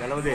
கலவுதே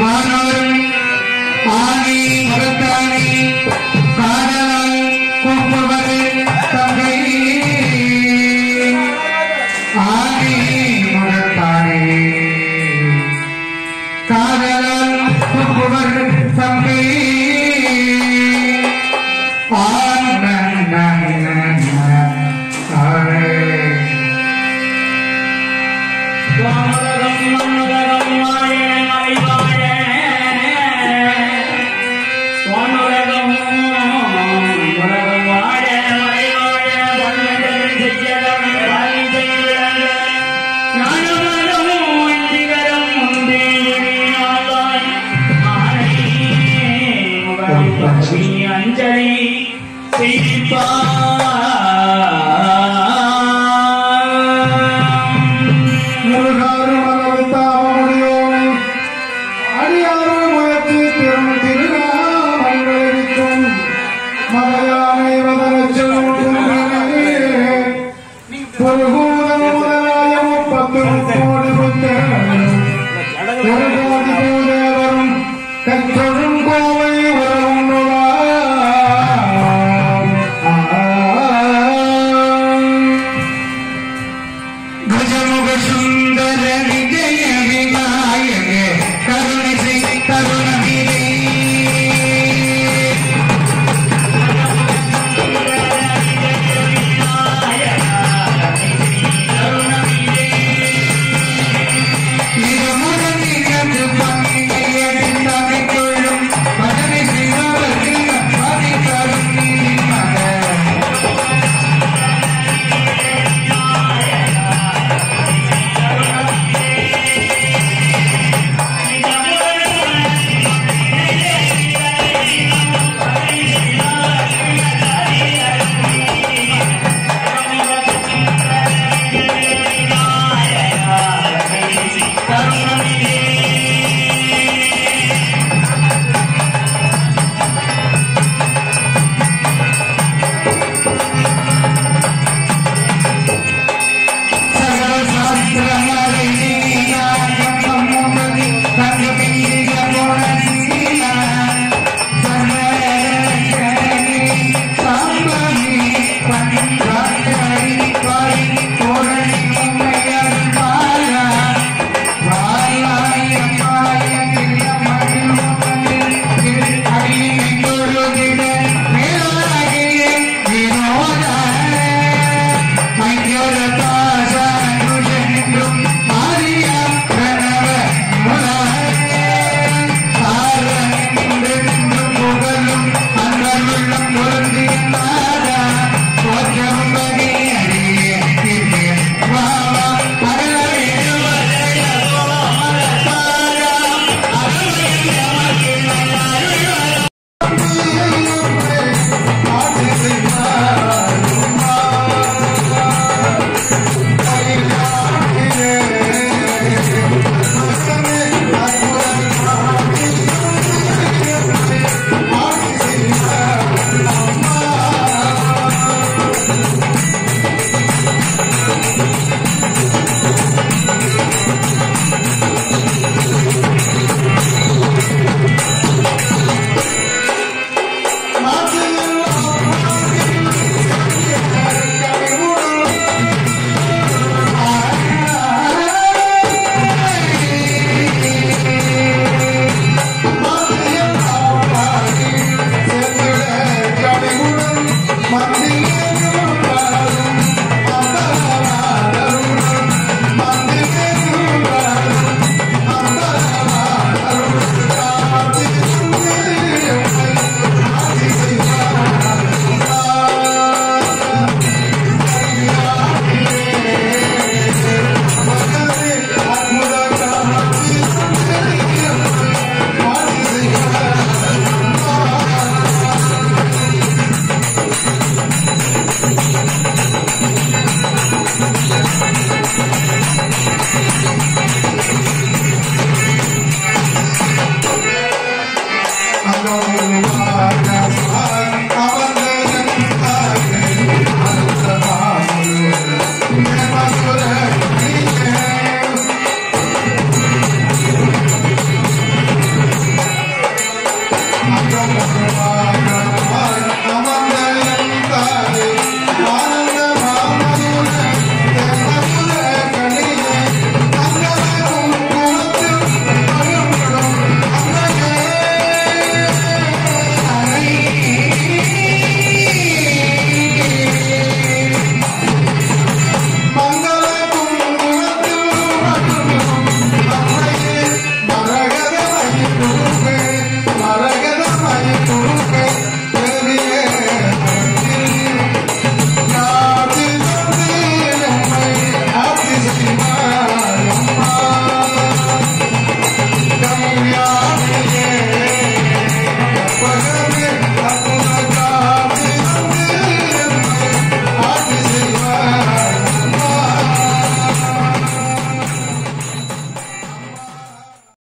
வானோரும் ஆனை மரத்தானை காண లక్ష్మీ అంజలి శ్రీపా Father